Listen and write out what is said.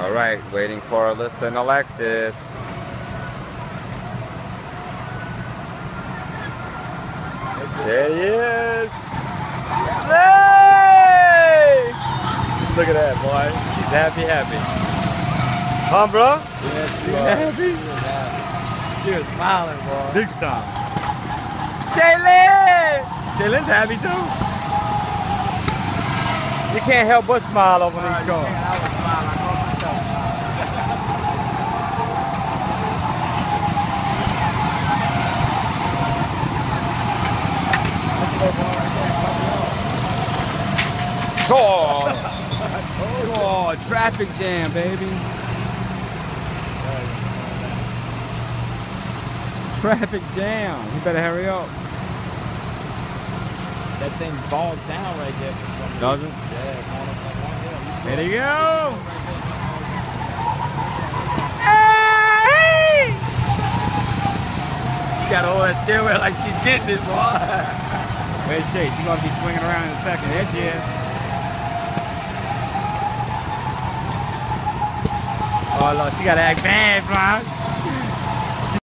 All right, waiting for Alyssa and Alexis. There he is. Hey! Look at that, boy. She's happy, happy. Huh, bro? Yes, You happy? She was smiling, boy. Big time. Jalen! Jalen's happy too. You can't help but smile over these cars. I was smiling. I caught myself smiling. Oh, oh, traffic jam, baby. Traffic jam. You better hurry up. That thing bogged down right there. for some Does it? Yeah, it's on up that one hill. There you go. Hey! She got to hold that steering wheel like she's getting it, boy. Where's Shay? She's going to be swinging around in a second. There she is. Oh, look, she got to act bad, bro.